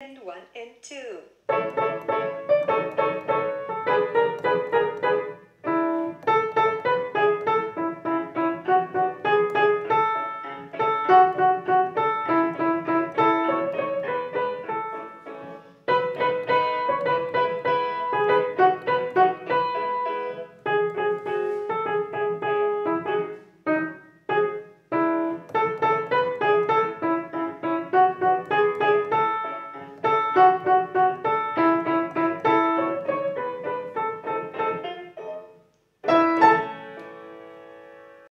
and one and two.